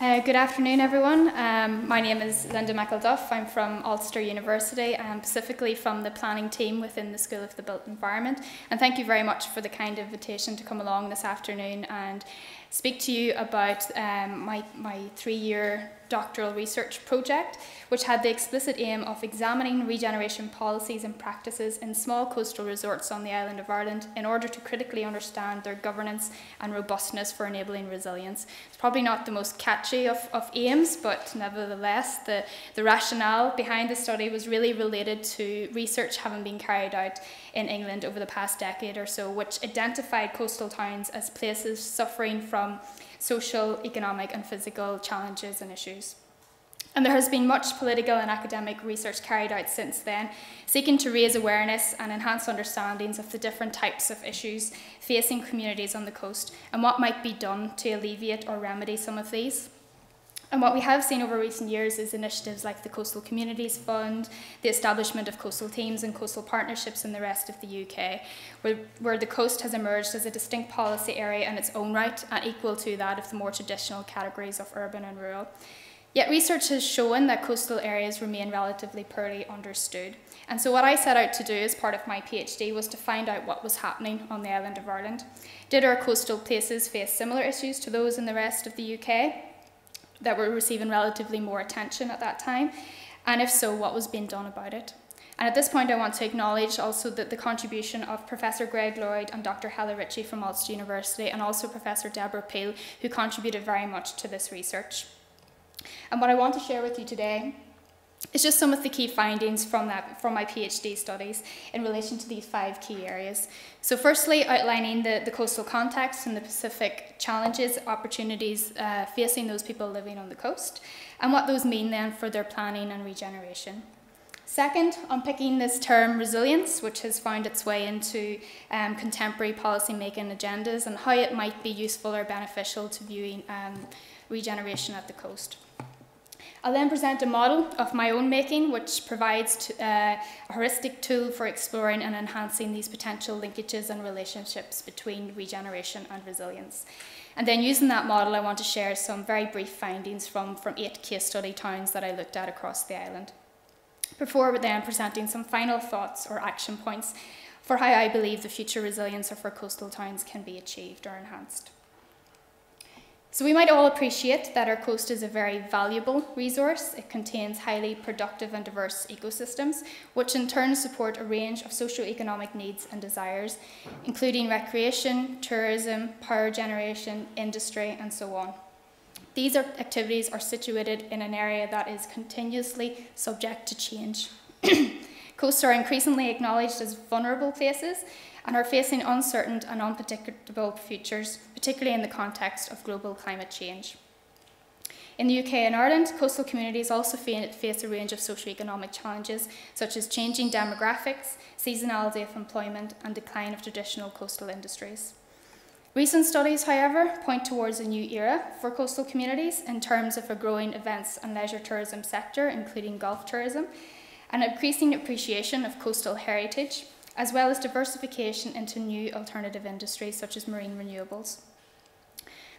Uh, good afternoon, everyone. Um, my name is Linda McElduff. I'm from Ulster University, and specifically from the planning team within the School of the Built Environment. And thank you very much for the kind invitation to come along this afternoon and speak to you about um, my, my three-year doctoral research project, which had the explicit aim of examining regeneration policies and practices in small coastal resorts on the island of Ireland in order to critically understand their governance and robustness for enabling resilience. It's probably not the most catchy of, of aims, but nevertheless, the, the rationale behind the study was really related to research having been carried out in England over the past decade or so, which identified coastal towns as places suffering from social, economic, and physical challenges and issues. And there has been much political and academic research carried out since then, seeking to raise awareness and enhance understandings of the different types of issues facing communities on the coast and what might be done to alleviate or remedy some of these. And what we have seen over recent years is initiatives like the Coastal Communities Fund, the establishment of coastal teams and coastal partnerships in the rest of the UK, where, where the coast has emerged as a distinct policy area in its own right and equal to that of the more traditional categories of urban and rural. Yet research has shown that coastal areas remain relatively poorly understood. And so what I set out to do as part of my PhD was to find out what was happening on the island of Ireland. Did our coastal places face similar issues to those in the rest of the UK? That were receiving relatively more attention at that time? And if so, what was being done about it? And at this point, I want to acknowledge also that the contribution of Professor Greg Lloyd and Dr. Heather Ritchie from Ulster University, and also Professor Deborah Peel, who contributed very much to this research. And what I want to share with you today it's just some of the key findings from, that, from my PhD studies in relation to these five key areas. So firstly, outlining the, the coastal context and the specific challenges, opportunities uh, facing those people living on the coast, and what those mean then for their planning and regeneration. Second, unpicking this term resilience, which has found its way into um, contemporary policy making agendas and how it might be useful or beneficial to viewing um, regeneration at the coast. I'll then present a model of my own making, which provides uh, a heuristic tool for exploring and enhancing these potential linkages and relationships between regeneration and resilience. And then using that model, I want to share some very brief findings from, from eight case study towns that I looked at across the island. Before then presenting some final thoughts or action points for how I believe the future resilience of our coastal towns can be achieved or enhanced. So we might all appreciate that our coast is a very valuable resource. It contains highly productive and diverse ecosystems, which in turn support a range of socio-economic needs and desires, including recreation, tourism, power generation, industry, and so on. These activities are situated in an area that is continuously subject to change. Coasts are increasingly acknowledged as vulnerable places and are facing uncertain and unpredictable futures, particularly in the context of global climate change. In the UK and Ireland, coastal communities also face a range of socioeconomic challenges, such as changing demographics, seasonality of employment, and decline of traditional coastal industries. Recent studies, however, point towards a new era for coastal communities in terms of a growing events and leisure tourism sector, including golf tourism, an increasing appreciation of coastal heritage, as well as diversification into new alternative industries such as marine renewables.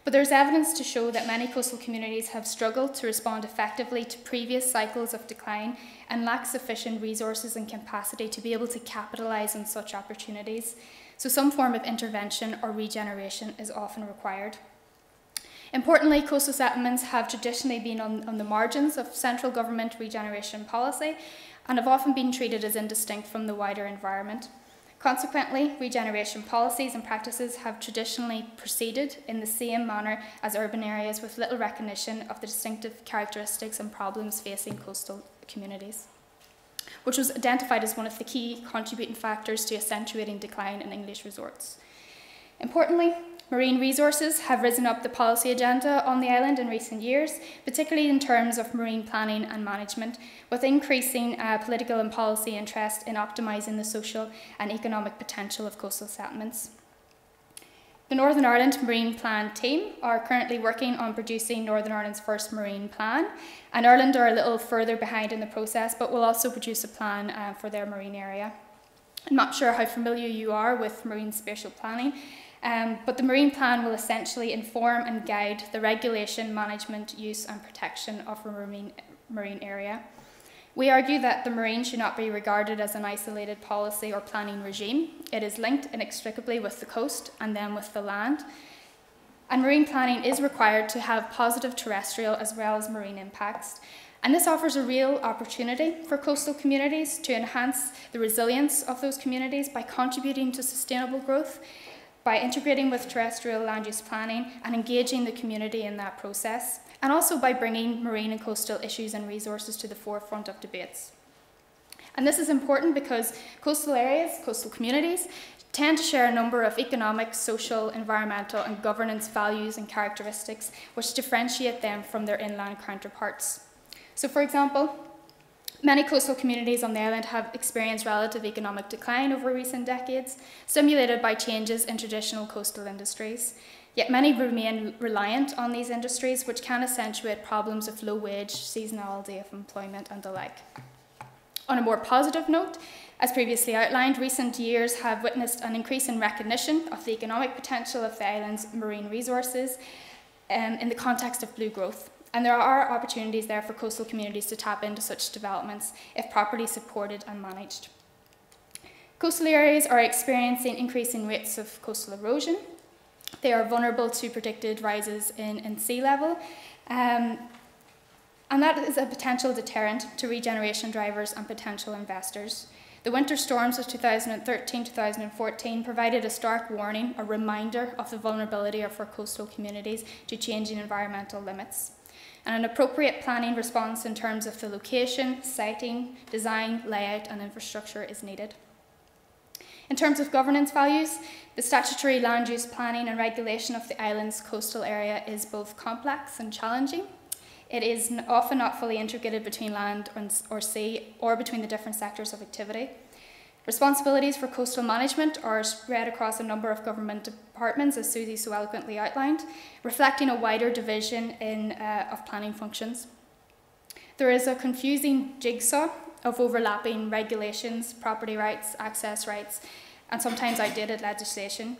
But there's evidence to show that many coastal communities have struggled to respond effectively to previous cycles of decline and lack sufficient resources and capacity to be able to capitalise on such opportunities. So some form of intervention or regeneration is often required. Importantly, coastal settlements have traditionally been on, on the margins of central government regeneration policy and have often been treated as indistinct from the wider environment. Consequently, regeneration policies and practices have traditionally proceeded in the same manner as urban areas with little recognition of the distinctive characteristics and problems facing coastal communities, which was identified as one of the key contributing factors to accentuating decline in English resorts. Importantly, Marine resources have risen up the policy agenda on the island in recent years, particularly in terms of marine planning and management, with increasing uh, political and policy interest in optimising the social and economic potential of coastal settlements. The Northern Ireland Marine Plan team are currently working on producing Northern Ireland's first marine plan, and Ireland are a little further behind in the process, but will also produce a plan uh, for their marine area. I'm not sure how familiar you are with marine spatial planning, um, but the Marine Plan will essentially inform and guide the regulation, management, use and protection of a marine, marine area. We argue that the marine should not be regarded as an isolated policy or planning regime. It is linked inextricably with the coast and then with the land. And marine planning is required to have positive terrestrial as well as marine impacts. And this offers a real opportunity for coastal communities to enhance the resilience of those communities by contributing to sustainable growth by integrating with terrestrial land use planning and engaging the community in that process, and also by bringing marine and coastal issues and resources to the forefront of debates. And this is important because coastal areas, coastal communities, tend to share a number of economic, social, environmental, and governance values and characteristics which differentiate them from their inland counterparts. So, for example, Many coastal communities on the island have experienced relative economic decline over recent decades, stimulated by changes in traditional coastal industries. Yet many remain reliant on these industries, which can accentuate problems of low wage, seasonality of employment, and the like. On a more positive note, as previously outlined, recent years have witnessed an increase in recognition of the economic potential of the island's marine resources um, in the context of blue growth. And there are opportunities there for coastal communities to tap into such developments if properly supported and managed. Coastal areas are experiencing increasing rates of coastal erosion. They are vulnerable to predicted rises in, in sea level. Um, and that is a potential deterrent to regeneration drivers and potential investors. The winter storms of 2013-2014 provided a stark warning, a reminder of the vulnerability of our coastal communities to changing environmental limits and an appropriate planning response in terms of the location, siting, design, layout, and infrastructure is needed. In terms of governance values, the statutory land use planning and regulation of the island's coastal area is both complex and challenging. It is often not fully integrated between land or sea or between the different sectors of activity. Responsibilities for coastal management are spread across a number of government departments, as Susie so eloquently outlined, reflecting a wider division in, uh, of planning functions. There is a confusing jigsaw of overlapping regulations, property rights, access rights, and sometimes outdated legislation.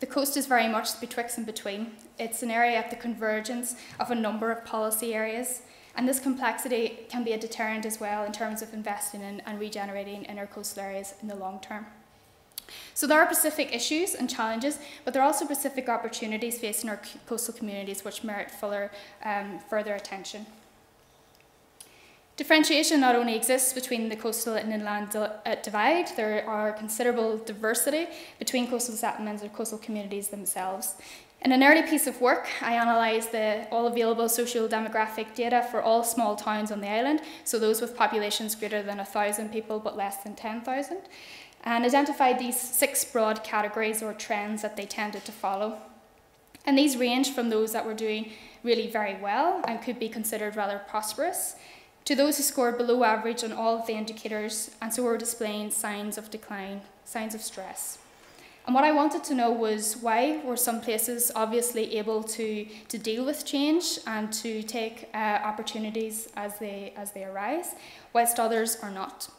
The coast is very much betwixt and between. It's an area at the convergence of a number of policy areas, and this complexity can be a deterrent as well in terms of investing in and regenerating inner coastal areas in the long term. So there are specific issues and challenges, but there are also specific opportunities facing our coastal communities which merit fuller, um, further attention. Differentiation not only exists between the coastal and inland uh, divide, there are considerable diversity between coastal settlements and coastal communities themselves. In an early piece of work, I analysed the all available social demographic data for all small towns on the island, so those with populations greater than 1,000 people but less than 10,000, and identified these six broad categories or trends that they tended to follow. And these range from those that were doing really very well and could be considered rather prosperous, to those who scored below average on all of the indicators and so were displaying signs of decline, signs of stress. And what I wanted to know was why were some places obviously able to, to deal with change and to take uh, opportunities as they, as they arise, whilst others are not?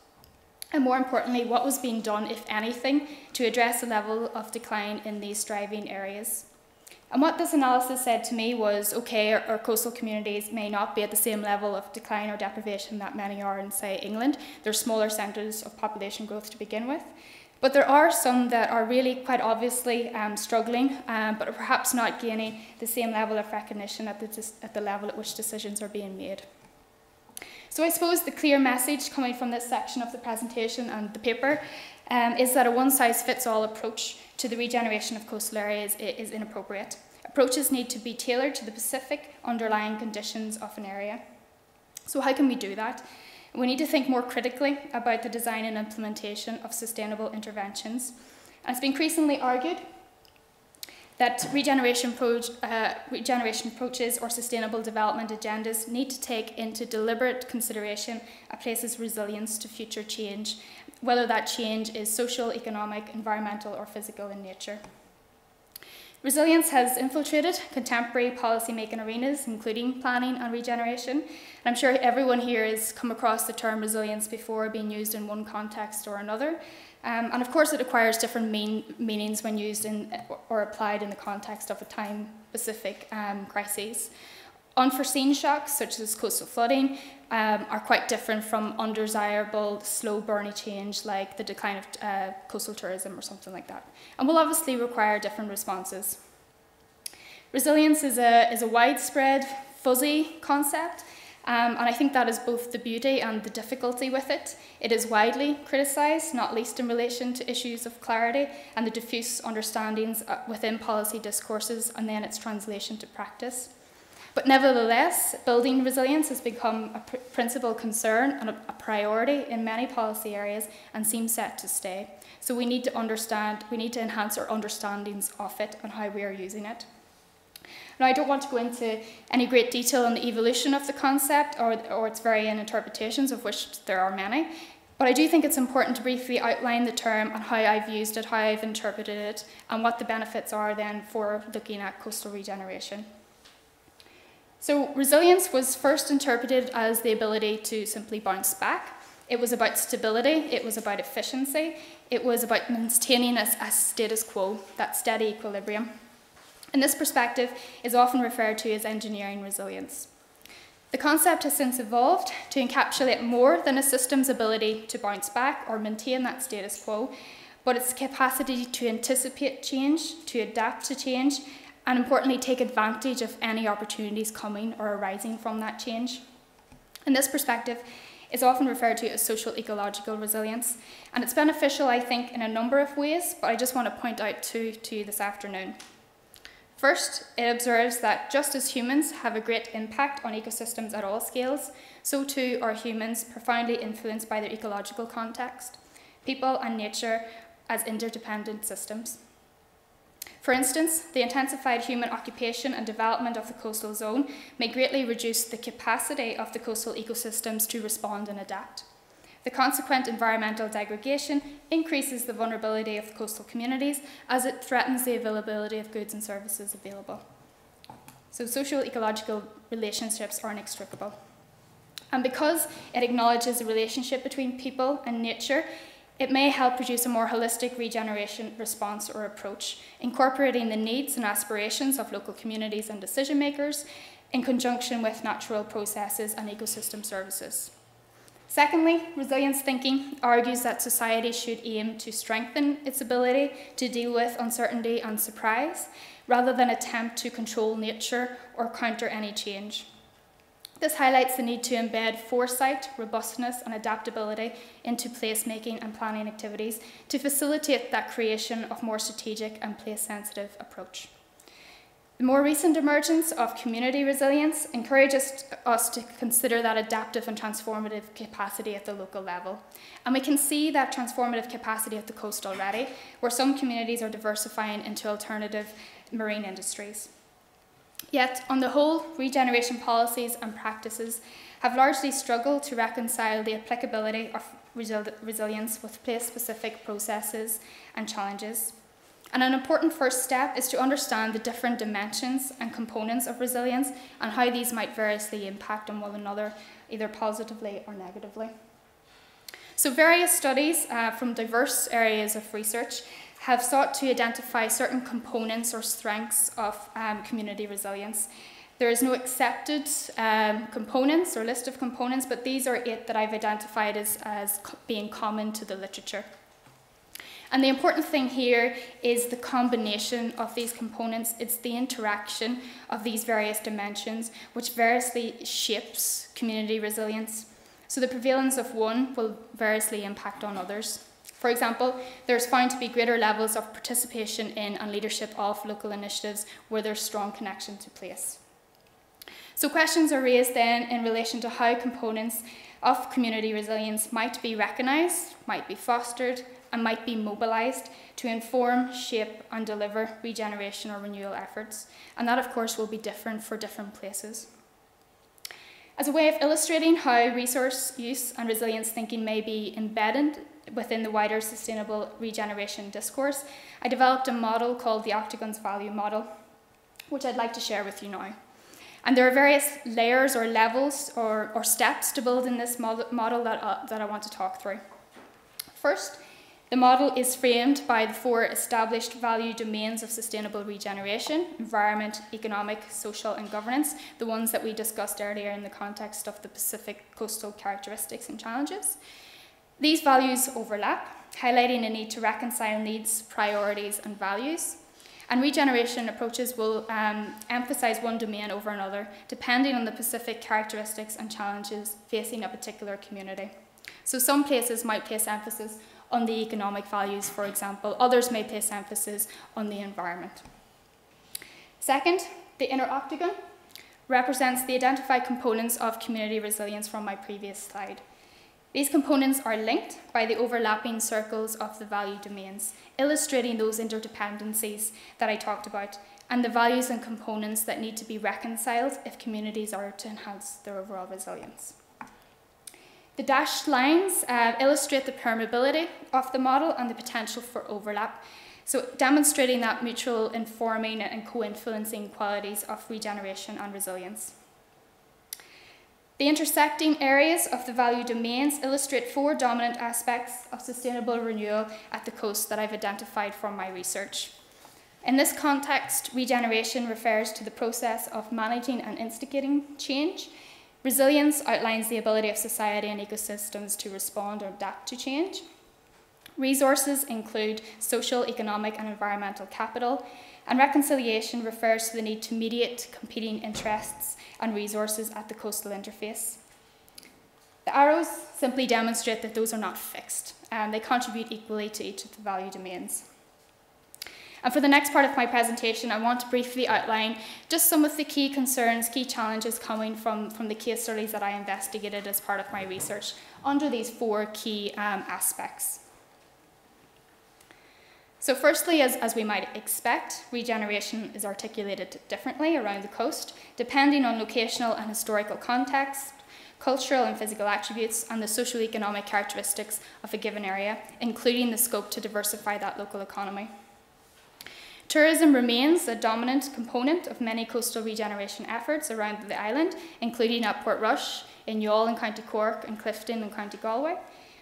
And more importantly, what was being done, if anything, to address the level of decline in these striving areas? And what this analysis said to me was okay, our, our, coastal communities may not be at the same level of decline or deprivation that many are in, say, England. They're smaller centres of population growth to begin with. But there are some that are really quite obviously um, struggling, um, but are perhaps not gaining the same level of recognition at the, at the level at which decisions are being made. So I suppose the clear message coming from this section of the presentation and the paper um, is that a one-size-fits-all approach to the regeneration of coastal areas is inappropriate. Approaches need to be tailored to the specific underlying conditions of an area. So how can we do that? We need to think more critically about the design and implementation of sustainable interventions. And it's been increasingly argued that regeneration, uh, regeneration approaches or sustainable development agendas need to take into deliberate consideration a place's resilience to future change, whether that change is social, economic, environmental, or physical in nature. Resilience has infiltrated contemporary policy-making arenas, including planning and regeneration. And I'm sure everyone here has come across the term resilience before being used in one context or another. Um, and of course, it acquires different mean, meanings when used in, or applied in the context of a time-specific um, crisis. Unforeseen shocks, such as coastal flooding, um, are quite different from undesirable, slow burny change like the decline of uh, coastal tourism or something like that. And will obviously require different responses. Resilience is a, is a widespread, fuzzy concept, um, and I think that is both the beauty and the difficulty with it. It is widely criticised, not least in relation to issues of clarity and the diffuse understandings uh, within policy discourses and then its translation to practice. But nevertheless, building resilience has become a pr principal concern and a, a priority in many policy areas and seems set to stay. So we need to understand, we need to enhance our understandings of it and how we are using it. Now, I don't want to go into any great detail on the evolution of the concept or, or its varying interpretations, of which there are many, but I do think it's important to briefly outline the term and how I've used it, how I've interpreted it, and what the benefits are then for looking at coastal regeneration. So, resilience was first interpreted as the ability to simply bounce back. It was about stability, it was about efficiency, it was about maintaining a, a status quo, that steady equilibrium. And this perspective is often referred to as engineering resilience. The concept has since evolved to encapsulate more than a system's ability to bounce back or maintain that status quo, but its capacity to anticipate change, to adapt to change, and importantly, take advantage of any opportunities coming or arising from that change. And this perspective is often referred to as social ecological resilience, and it's beneficial, I think, in a number of ways, but I just want to point out two to you this afternoon. First, it observes that just as humans have a great impact on ecosystems at all scales, so too are humans profoundly influenced by their ecological context, people and nature as interdependent systems. For instance, the intensified human occupation and development of the coastal zone may greatly reduce the capacity of the coastal ecosystems to respond and adapt. The consequent environmental degradation increases the vulnerability of the coastal communities as it threatens the availability of goods and services available. So social ecological relationships are inextricable. And because it acknowledges the relationship between people and nature, it may help produce a more holistic regeneration response or approach, incorporating the needs and aspirations of local communities and decision makers in conjunction with natural processes and ecosystem services. Secondly, resilience thinking argues that society should aim to strengthen its ability to deal with uncertainty and surprise, rather than attempt to control nature or counter any change. This highlights the need to embed foresight, robustness, and adaptability into placemaking and planning activities to facilitate that creation of more strategic and place sensitive approach. The more recent emergence of community resilience encourages us to consider that adaptive and transformative capacity at the local level. And we can see that transformative capacity at the coast already, where some communities are diversifying into alternative marine industries. Yet, on the whole, regeneration policies and practices have largely struggled to reconcile the applicability of resil resilience with place specific processes and challenges. And an important first step is to understand the different dimensions and components of resilience and how these might variously impact on one another, either positively or negatively. So, various studies uh, from diverse areas of research have sought to identify certain components or strengths of um, community resilience. There is no accepted um, components or list of components, but these are eight that I've identified as, as being common to the literature. And the important thing here is the combination of these components. It's the interaction of these various dimensions which variously shapes community resilience. So the prevalence of one will variously impact on others. For example, there's found to be greater levels of participation in and leadership of local initiatives where there's strong connection to place. So questions are raised then in relation to how components of community resilience might be recognised, might be fostered, and might be mobilised to inform, shape, and deliver regeneration or renewal efforts. And that, of course, will be different for different places. As a way of illustrating how resource use and resilience thinking may be embedded, within the wider sustainable regeneration discourse, I developed a model called the Octagon's Value Model, which I'd like to share with you now. And there are various layers or levels or, or steps to build in this model, model that, uh, that I want to talk through. First, the model is framed by the four established value domains of sustainable regeneration environment, economic, social, and governance, the ones that we discussed earlier in the context of the specific coastal characteristics and challenges. These values overlap, highlighting a need to reconcile needs, priorities, and values. And regeneration approaches will um, emphasize one domain over another, depending on the specific characteristics and challenges facing a particular community. So some places might place emphasis on the economic values, for example. Others may place emphasis on the environment. Second, the inner octagon represents the identified components of community resilience from my previous slide. These components are linked by the overlapping circles of the value domains, illustrating those interdependencies that I talked about and the values and components that need to be reconciled if communities are to enhance their overall resilience. The dashed lines uh, illustrate the permeability of the model and the potential for overlap, so demonstrating that mutual informing and co-influencing qualities of regeneration and resilience. The intersecting areas of the value domains illustrate four dominant aspects of sustainable renewal at the coast that I've identified from my research. In this context, regeneration refers to the process of managing and instigating change. Resilience outlines the ability of society and ecosystems to respond or adapt to change. Resources include social, economic, and environmental capital, and reconciliation refers to the need to mediate competing interests and resources at the coastal interface. The arrows simply demonstrate that those are not fixed, and they contribute equally to each of the value domains. And for the next part of my presentation, I want to briefly outline just some of the key concerns, key challenges coming from, from the case studies that I investigated as part of my research under these four key um, aspects. So firstly, as, as we might expect, regeneration is articulated differently around the coast, depending on locational and historical context, cultural and physical attributes, and the socio-economic characteristics of a given area, including the scope to diversify that local economy. Tourism remains a dominant component of many coastal regeneration efforts around the island, including at Portrush, in Youghal in County Cork, and Clifden in County Galway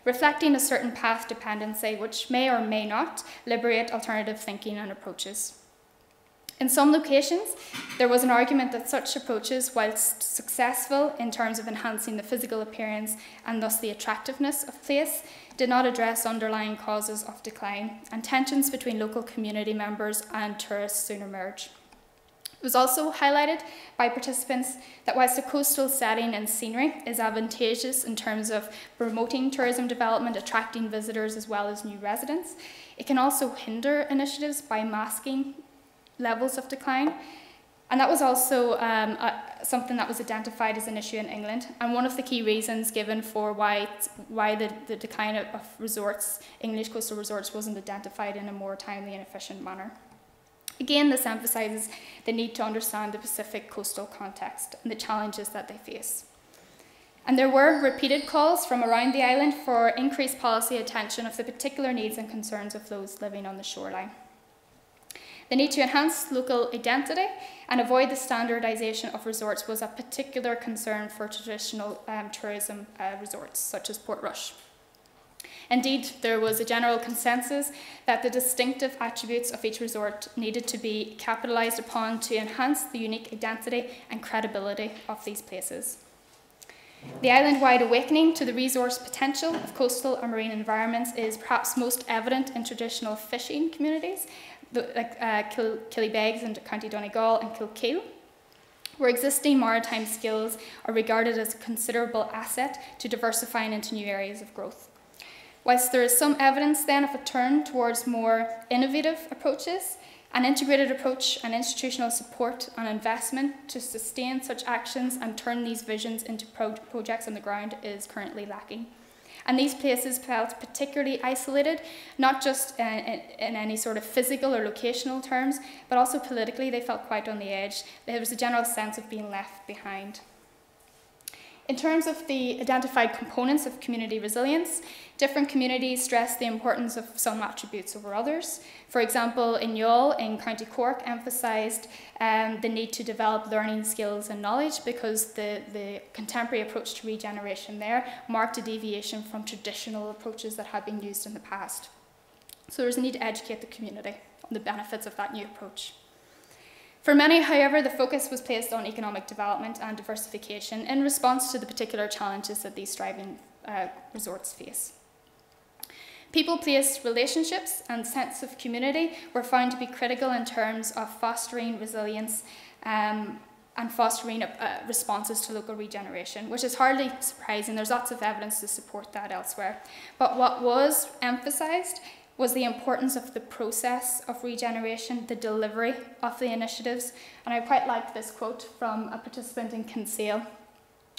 reflecting a certain path dependency which may or may not liberate alternative thinking and approaches. In some locations, there was an argument that such approaches, whilst successful in terms of enhancing the physical appearance and thus the attractiveness of place, did not address underlying causes of decline, and tensions between local community members and tourists soon emerged. It was also highlighted by participants that whilst the coastal setting and scenery is advantageous in terms of promoting tourism development, attracting visitors as well as new residents, it can also hinder initiatives by masking levels of decline. And that was also um, something that was identified as an issue in England, and one of the key reasons given for why, why the, the decline of resorts, English coastal resorts, wasn't identified in a more timely and efficient manner. Again, this emphasises the need to understand the specific coastal context and the challenges that they face. And there were repeated calls from around the island for increased policy attention of the particular needs and concerns of those living on the shoreline. The need to enhance local identity and avoid the standardisation of resorts was a particular concern for traditional um, tourism uh, resorts, such as Portrush. Indeed, there was a general consensus that the distinctive attributes of each resort needed to be capitalised upon to enhance the unique identity and credibility of these places. The island wide awakening to the resource potential of coastal and marine environments is perhaps most evident in traditional fishing communities, like uh, Kill Killybegs in County Donegal and Kilkeel, where existing maritime skills are regarded as a considerable asset to diversifying into new areas of growth. Whilst there is some evidence then of a turn towards more innovative approaches, an integrated approach and institutional support and investment to sustain such actions and turn these visions into pro projects on the ground is currently lacking. And these places felt particularly isolated, not just in, in, in, any sort of physical or locational terms, but also politically, they felt quite on the edge. There was a general sense of being left behind. In terms of the identified components of community resilience, different communities stress the importance of some attributes over others. For example, in Youghal in County Cork emphasised um, the need to develop learning skills and knowledge because the, the contemporary approach to regeneration there marked a deviation from traditional approaches that had been used in the past. So there's a need to educate the community on the benefits of that new approach. For many, however, the focus was placed on economic development and diversification in response to the particular challenges that these thriving uh, resorts face. People-placed relationships and sense of community were found to be critical in terms of fostering resilience um, and fostering uh, responses to local regeneration, which is hardly surprising. There's lots of evidence to support that elsewhere. But what was emphasised was the importance of the process of regeneration, the delivery of the initiatives. And I quite like this quote from a participant in Kinsale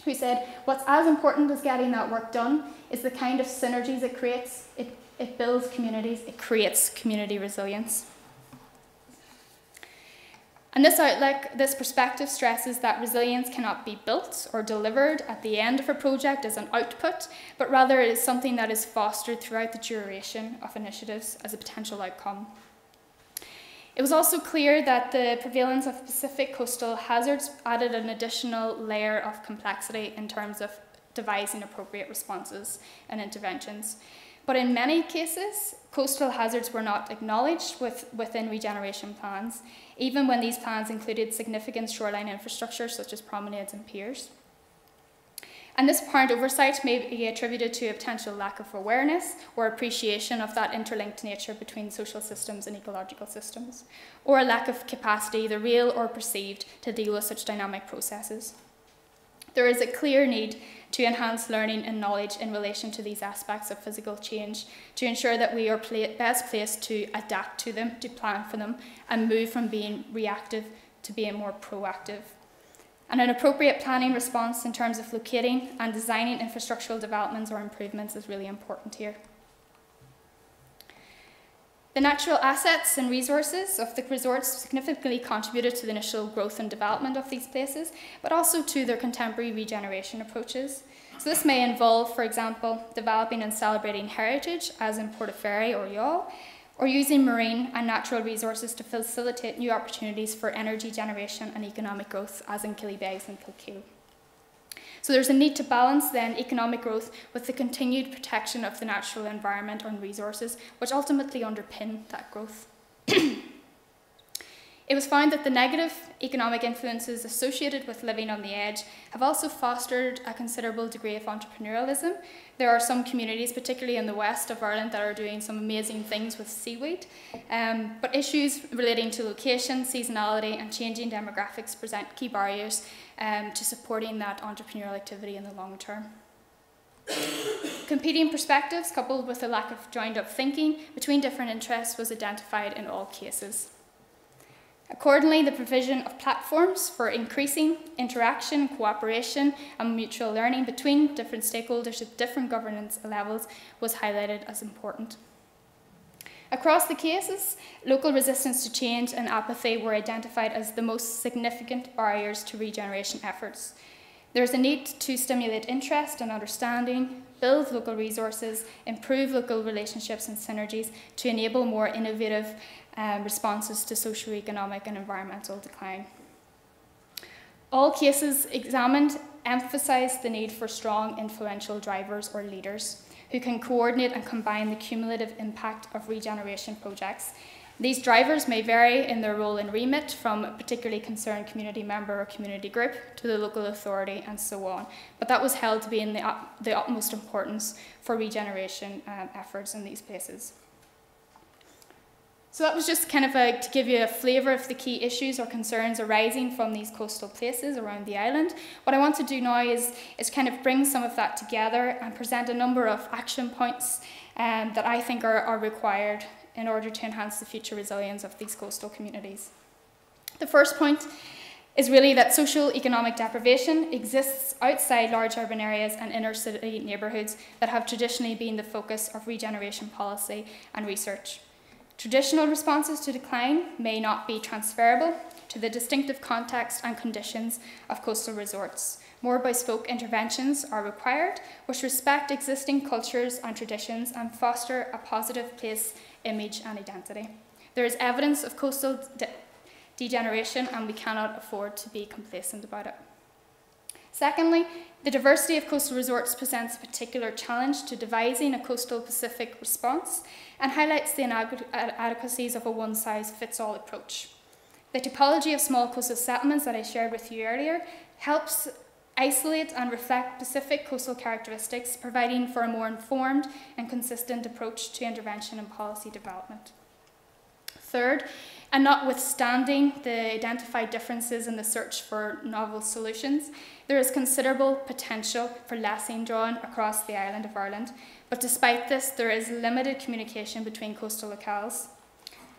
who said, What's as important as getting that work done is the kind of synergies it creates. It, it builds communities, it creates community resilience. And this outlook, this perspective stresses that resilience cannot be built or delivered at the end of a project as an output, but rather it is something that is fostered throughout the duration of initiatives as a potential outcome. It was also clear that the prevalence of specific coastal hazards added an additional layer of complexity in terms of devising appropriate responses and interventions. But in many cases, coastal hazards were not acknowledged with, within regeneration plans, even when these plans included significant shoreline infrastructure such as promenades and piers. And this apparent oversight may be attributed to a potential lack of awareness or appreciation of that interlinked nature between social systems and ecological systems, or a lack of capacity, either real or perceived, to deal with such dynamic processes. There is a clear need to enhance learning and knowledge in relation to these aspects of physical change to ensure that we are best placed to adapt to them, to plan for them, and move from being reactive to being more proactive. And an appropriate planning response in terms of locating and designing infrastructural developments or improvements is really important here. The natural assets and resources of the resorts significantly contributed to the initial growth and development of these places, but also to their contemporary regeneration approaches. So this may involve, for example, developing and celebrating heritage, as in Portaferry or Youghal, or using marine and natural resources to facilitate new opportunities for energy generation and economic growth, as in Killybegs and Kilkeel. So there's a need to balance then economic growth with the continued protection of the natural environment and resources, which ultimately underpin that growth. It was found that the negative economic influences associated with living on the edge have also fostered a considerable degree of entrepreneurialism. There are some communities, particularly in the west of Ireland, that are doing some amazing things with seaweed. Um, but issues relating to location, seasonality, and changing demographics present key barriers um, to supporting that entrepreneurial activity in the long term. Competing perspectives, coupled with a lack of joined up thinking between different interests, was identified in all cases. Accordingly, the provision of platforms for increasing interaction, cooperation, and mutual learning between different stakeholders at different governance levels was highlighted as important. Across the cases, local resistance to change and apathy were identified as the most significant barriers to regeneration efforts. There is a need to stimulate interest and understanding, build local resources, improve local relationships and synergies to enable more innovative um, responses to socio-economic and environmental decline. All cases examined emphasise the need for strong influential drivers or leaders who can coordinate and combine the cumulative impact of regeneration projects. These drivers may vary in their role and remit from a particularly concerned community member or community group to the local authority and so on, but that was held to be in the, the utmost importance for regeneration um, efforts in these places. So that was just kind of a, to give you a flavour of the key issues or concerns arising from these coastal places around the island. What I want to do now is, is kind of bring some of that together and present a number of action points um, that I think are, are required in order to enhance the future resilience of these coastal communities. The first point is really that social economic deprivation exists outside large urban areas and inner city neighbourhoods that have traditionally been the focus of regeneration policy and research. Traditional responses to decline may not be transferable to the distinctive context and conditions of coastal resorts. More bespoke interventions are required, which respect existing cultures and traditions and foster a positive place, image, and identity. There is evidence of coastal de degeneration, and we cannot afford to be complacent about it. Secondly, the diversity of coastal resorts presents a particular challenge to devising a coastal specific response and highlights the inadequacies of a one size fits all approach. The typology of small coastal settlements that I shared with you earlier helps isolate and reflect specific coastal characteristics, providing for a more informed and consistent approach to intervention and policy development. Third, and notwithstanding the identified differences in the search for novel solutions, there is considerable potential for lesson drawn across the island of Ireland, but despite this, there is limited communication between coastal locales.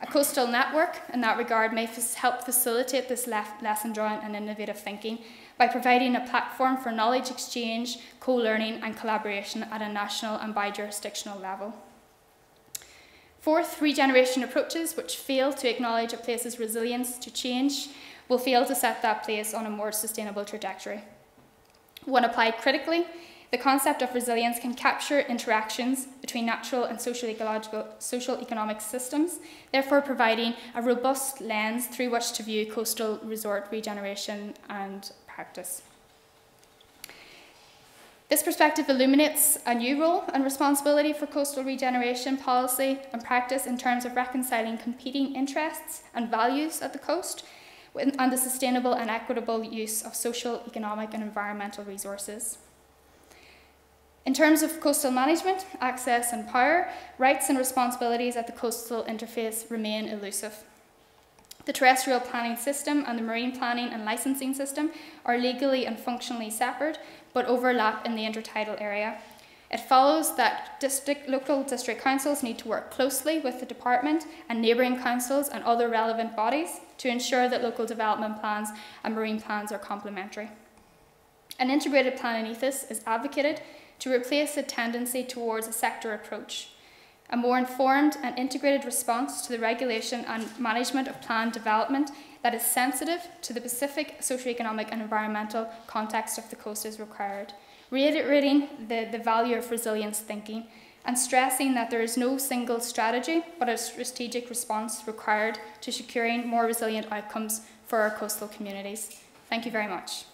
A coastal network, in that regard, may help facilitate this lesson drawing and innovative thinking by providing a platform for knowledge exchange, co learning, and collaboration at a national and bi jurisdictional level. Fourth, regeneration approaches which fail to acknowledge a place's resilience to change will fail to set that place on a more sustainable trajectory. When applied critically, the concept of resilience can capture interactions between natural and social, ecological, social economic systems, therefore providing a robust lens through which to view coastal resort regeneration and practice. This perspective illuminates a new role and responsibility for coastal regeneration policy and practice in terms of reconciling competing interests and values at the coast and the sustainable and equitable use of social, economic, and environmental resources. In terms of coastal management, access, and power, rights and responsibilities at the coastal interface remain elusive. The terrestrial planning system and the marine planning and licensing system are legally and functionally separate, but overlap in the intertidal area. It follows that district, local district councils need to work closely with the department and neighbouring councils and other relevant bodies to ensure that local development plans and marine plans are complementary. An integrated planning ethos is advocated to replace a tendency towards a sector approach, a more informed and integrated response to the regulation and management of planned development that is sensitive to the specific socioeconomic and environmental context of the coast is required, reiterating the, the value of resilience thinking and stressing that there is no single strategy but a strategic response required to securing more resilient outcomes for our coastal communities. Thank you very much.